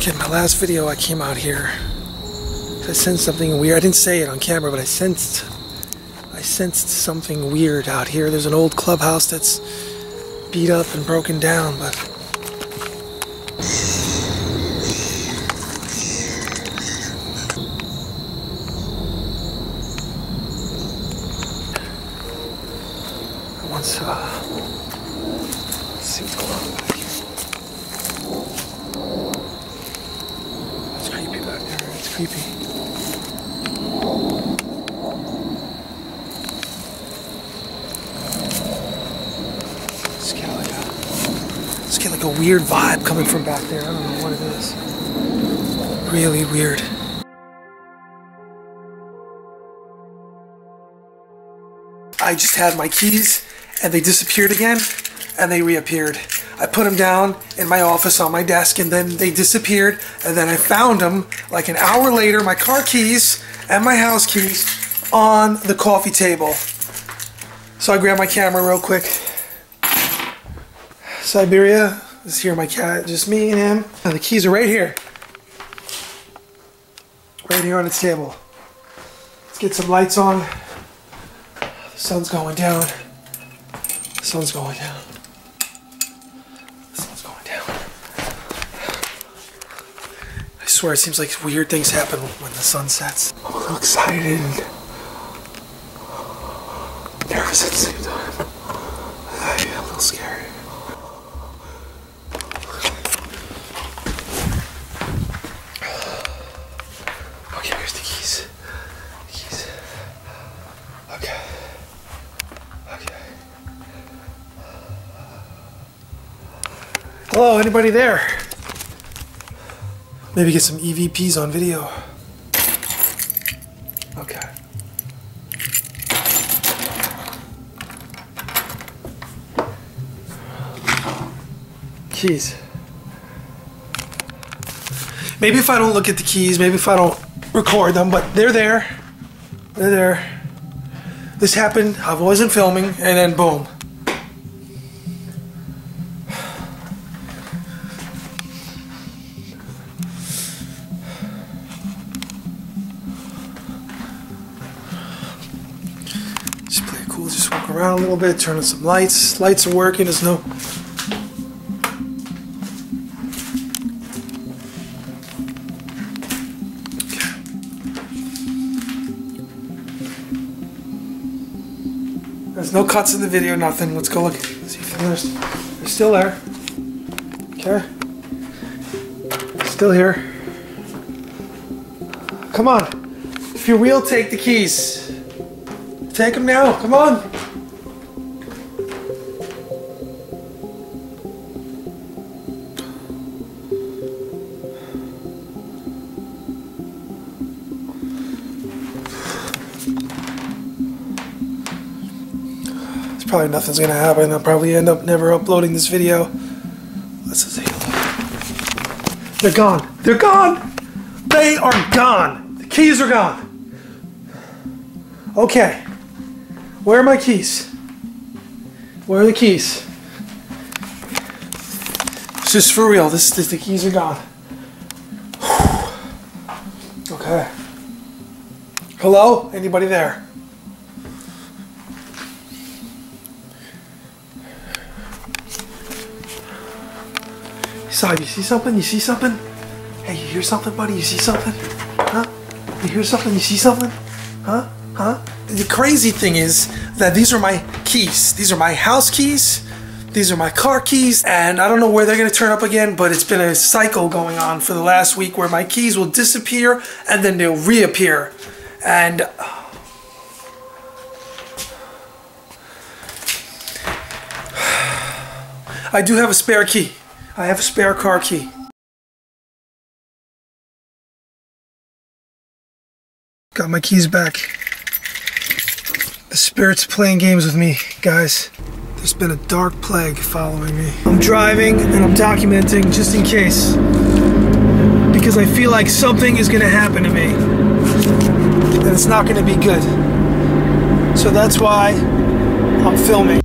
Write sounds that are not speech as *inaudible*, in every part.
Okay, my last video I came out here. I sensed something weird. I didn't say it on camera, but I sensed I sensed something weird out here. There's an old clubhouse that's beat up and broken down, but once uh let's see what's going on back here. It's creepy back there. It's creepy. Get like a, just get like a weird vibe coming from back there. I don't know what it is. Really weird. I just had my keys and they disappeared again and they reappeared. I put them down in my office on my desk and then they disappeared and then I found them like an hour later, my car keys and my house keys on the coffee table. So I grabbed my camera real quick. Siberia is here, my cat, just me and him. And the keys are right here. Right here on the table. Let's get some lights on. The sun's going down. The sun's going down. The sun's going down. I swear it seems like weird things happen when the sun sets. I'm a little excited and nervous at the same time. *laughs* Yeah, a little scary. Okay, here's the keys. The keys. Okay. Okay. Hello, anybody there? Maybe get some EVPs on video. Okay. Keys. Maybe if I don't look at the keys, maybe if I don't record them, but they're there. They're there. This happened, I wasn't filming, and then boom. Around a little bit, turn on some lights. Lights are working, there's no There's no cuts in the video, nothing. Let's go look. See if there's, they're still there. Okay. Still here. Come on. If you're real, take the keys. Take them now. Come on. Probably nothing's gonna happen. I'll probably end up never uploading this video. Let's. They're gone. They're gone. They are gone. The keys are gone. Okay. Where are my keys? Where are the keys? It's just for real. This, this the keys are gone. Okay. Hello? Anybody there? You see something? You see something? Hey, you hear something, buddy? You see something? Huh? You hear something? You see something? Huh? Huh? The crazy thing is that these are my keys. These are my house keys. These are my car keys. And I don't know where they're to turn up again, but it's been a cycle going on for the last week where my keys will disappear and then they'll reappear. And. *sighs* I do have a spare key. I have a spare car key. Got my keys back. The spirit's playing games with me, guys. There's been a dark plague following me. I'm driving and I'm documenting just in case. Because I feel like something is gonna happen to me. And it's not gonna be good. So that's why I'm filming.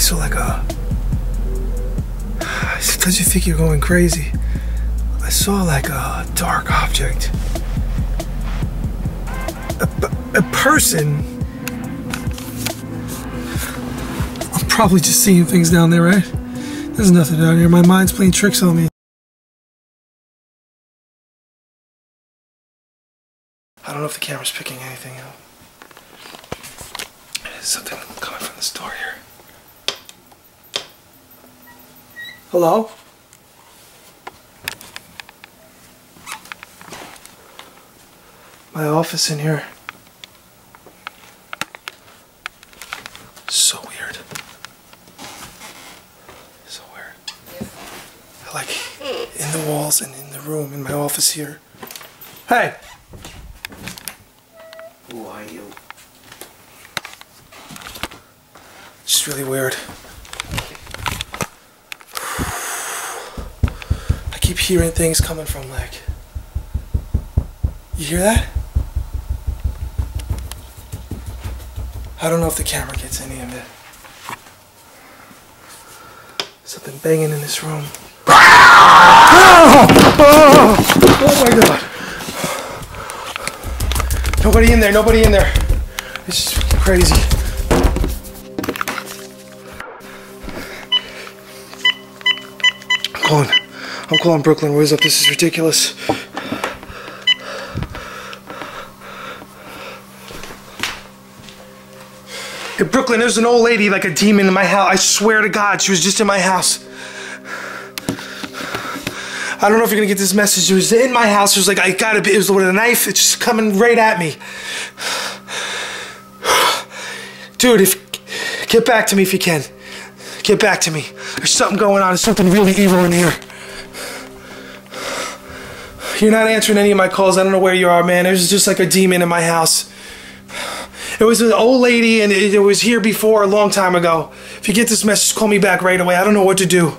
Saw like a. Sometimes you think you're going crazy. I saw like a dark object. A, a person. I'm probably just seeing things down there, right? There's nothing down here. My mind's playing tricks on me. I don't know if the camera's picking anything up. There's something coming from this door here. Hello? My office in here. So weird. So weird. Like in the walls and in the room in my office here. Hey! Who are you? It's really weird. Keep hearing things coming from like. You hear that? I don't know if the camera gets any of it. Something banging in this room. Oh, oh, my god. Nobody in there, nobody in there. Is crazy. I'm calling Brooklyn. Where's up? This is ridiculous. In Brooklyn, there's an old lady like a demon in my house. I swear to God, she was just in my house. I don't know if you're gonna get this message. It was in my house. It was like I gotta be. It was with a knife. It's just coming right at me. Dude, if get back to me if you can. Get back to me. There's something going on. There's something really evil in here. You're not answering any of my calls. I don't know where you are, man. There's just like a demon in my house. It was an old lady, and it, it was here before a long time ago. If you get this message, call me back right away. I don't know what to do.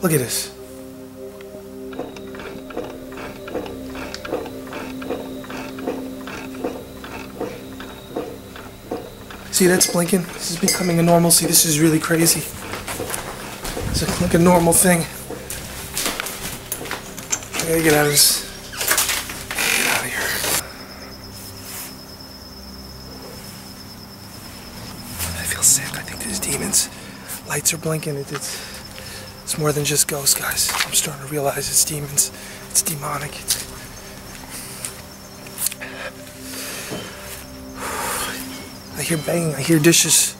Look at this. See, that's blinking. This is becoming a normalcy. This is really crazy. It's like a normal thing. I get out of this. Get out of here. I feel sick. I think there's demons. Lights are blinking. It, it's, it's more than just ghosts, guys. I'm starting to realize it's demons. It's demonic. It's, hear banging. I hear dishes.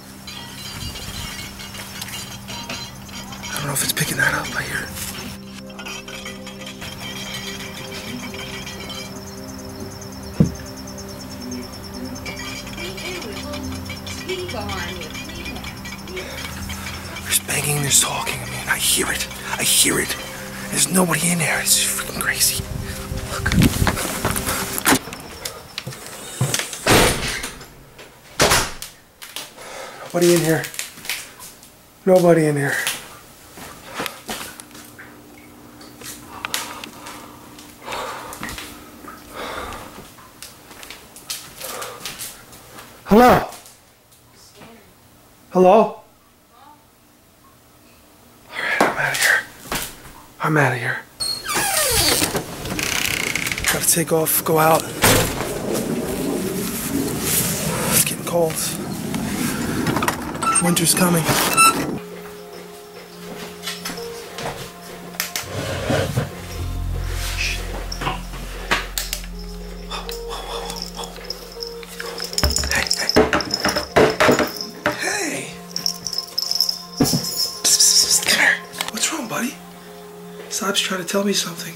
I don't know if it's picking that up. I hear it. There's banging, there's talking. I mean, I hear it. I hear it. There's nobody in there. It's freaking crazy. Nobody in here. Nobody in here. Hello? Hello? Alright, I'm out of here. I'm out of here. Gotta take off, go out. It's getting cold. Winter's coming. Hey, hey. Hey. Psst, psst, psst, Come here. What's wrong, buddy? Saib's trying to tell me something.